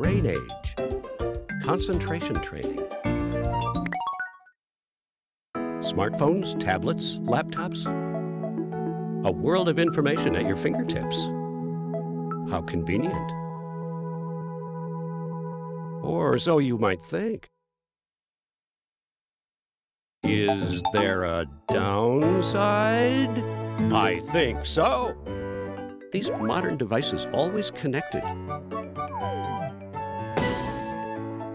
brain age. Concentration training. Smartphones, tablets, laptops. A world of information at your fingertips. How convenient. Or so you might think. Is there a downside? I think so. These modern devices always connected.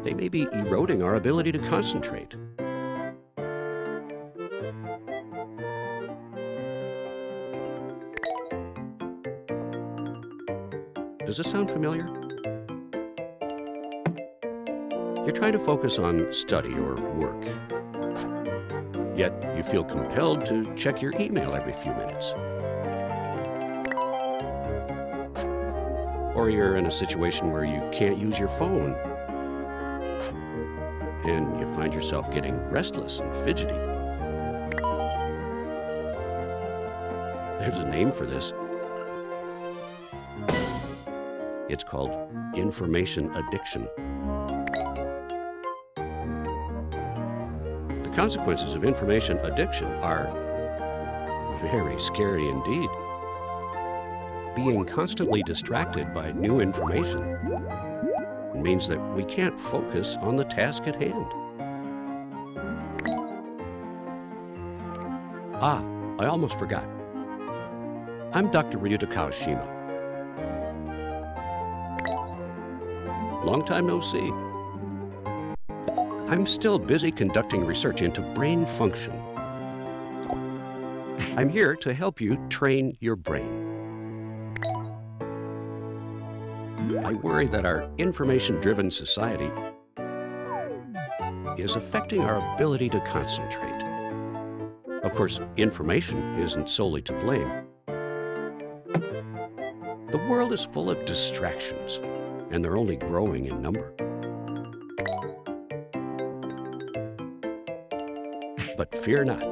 They may be eroding our ability to concentrate. Does this sound familiar? You're trying to focus on study or work. Yet you feel compelled to check your email every few minutes. Or you're in a situation where you can't use your phone and you find yourself getting restless and fidgety. There's a name for this. It's called information addiction. The consequences of information addiction are very scary indeed. Being constantly distracted by new information means that we can't focus on the task at hand. Ah, I almost forgot. I'm Dr. Ryuta Kawashima. Long time no see. I'm still busy conducting research into brain function. I'm here to help you train your brain. I worry that our information-driven society is affecting our ability to concentrate. Of course, information isn't solely to blame. The world is full of distractions, and they're only growing in number. But fear not.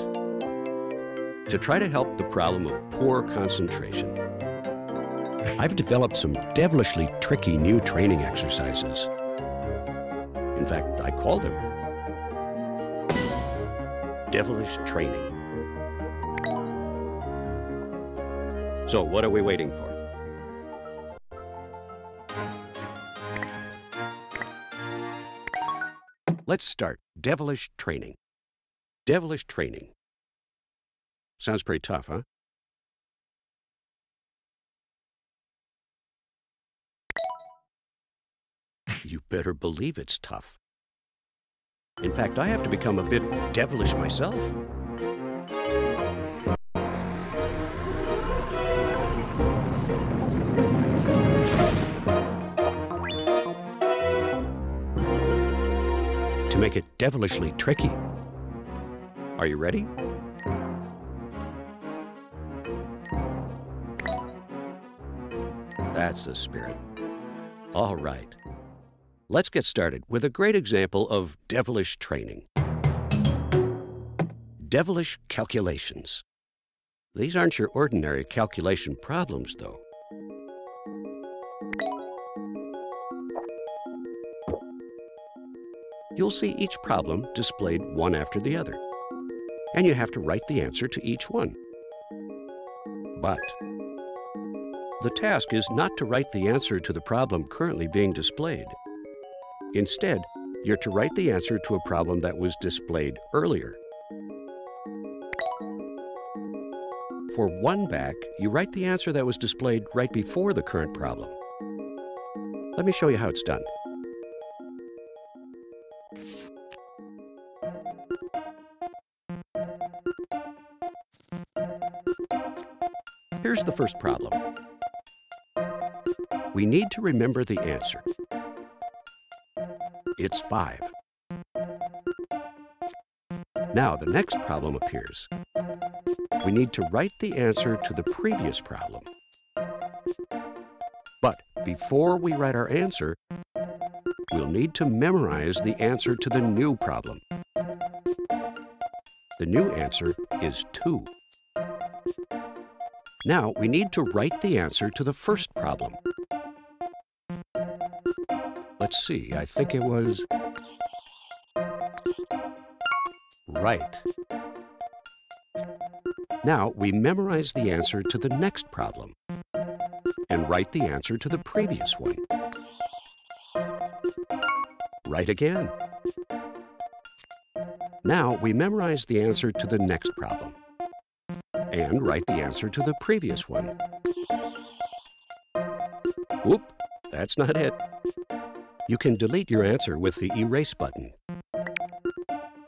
To try to help the problem of poor concentration, I've developed some devilishly tricky new training exercises. In fact, I call them devilish training. So what are we waiting for? Let's start devilish training. Devilish training. Sounds pretty tough, huh? You better believe it's tough. In fact, I have to become a bit devilish myself. To make it devilishly tricky. Are you ready? That's the spirit. All right. Let's get started with a great example of devilish training. Devilish calculations. These aren't your ordinary calculation problems, though. You'll see each problem displayed one after the other, and you have to write the answer to each one. But the task is not to write the answer to the problem currently being displayed. Instead, you're to write the answer to a problem that was displayed earlier. For one back, you write the answer that was displayed right before the current problem. Let me show you how it's done. Here's the first problem. We need to remember the answer. It's 5. Now the next problem appears. We need to write the answer to the previous problem. But before we write our answer, we'll need to memorize the answer to the new problem. The new answer is 2. Now we need to write the answer to the first problem. Let's see, I think it was... Right. Now we memorize the answer to the next problem and write the answer to the previous one. Right again. Now we memorize the answer to the next problem and write the answer to the previous one. Whoop, that's not it. You can delete your answer with the Erase button.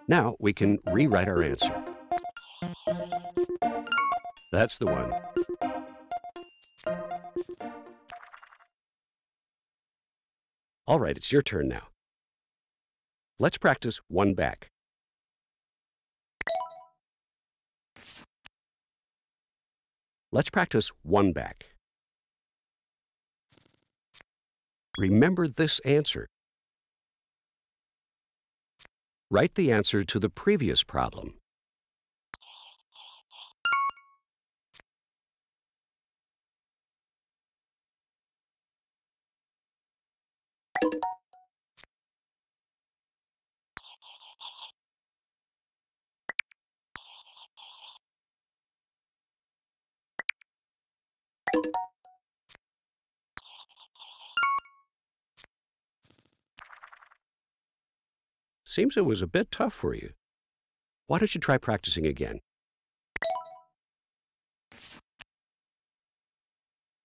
Now we can rewrite our answer. That's the one. All right, it's your turn now. Let's practice one back. Let's practice one back. Remember this answer. Write the answer to the previous problem. Seems it was a bit tough for you. Why don't you try practicing again?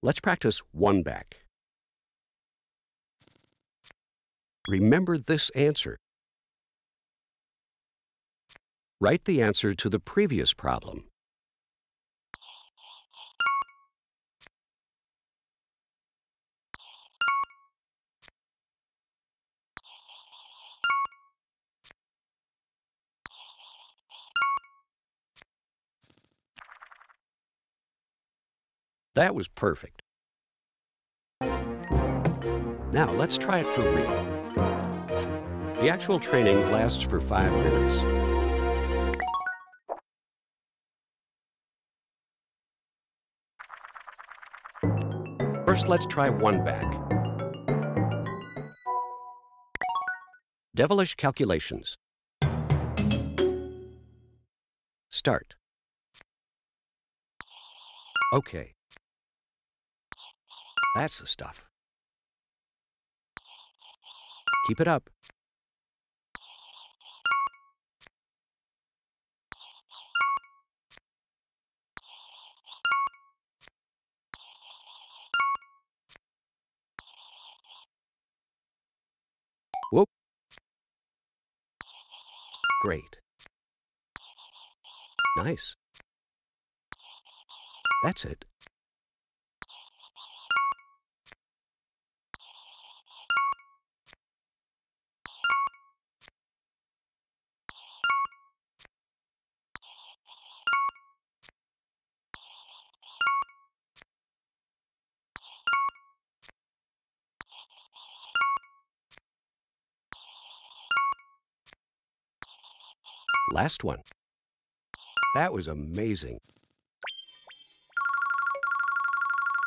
Let's practice one back. Remember this answer. Write the answer to the previous problem. That was perfect. Now let's try it for real. The actual training lasts for five minutes. First, let's try one back. Devilish calculations. Start. Okay, that's the stuff. Keep it up. Whoop. Great. Nice. That's it. Last one. That was amazing.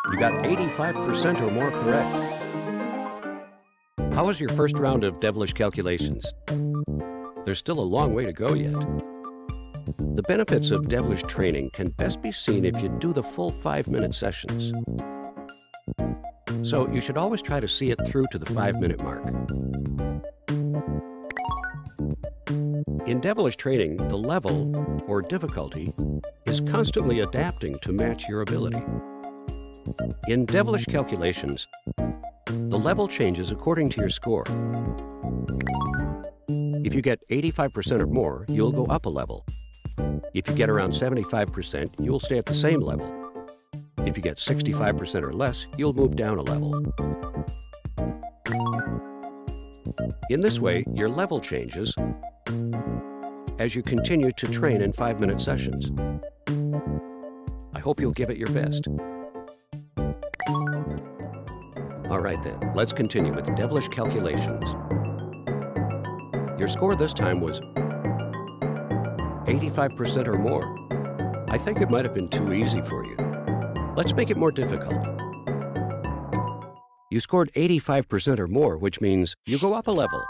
You got 85% or more correct. How was your first round of devilish calculations? There's still a long way to go yet. The benefits of devilish training can best be seen if you do the full five-minute sessions. So you should always try to see it through to the five-minute mark. In devilish training, the level, or difficulty, is constantly adapting to match your ability. In devilish calculations, the level changes according to your score. If you get 85% or more, you'll go up a level. If you get around 75%, you'll stay at the same level. If you get 65% or less, you'll move down a level. In this way, your level changes as you continue to train in five-minute sessions. I hope you'll give it your best. All right then, let's continue with devilish calculations. Your score this time was 85% or more. I think it might have been too easy for you. Let's make it more difficult. You scored 85% or more, which means you go up a level.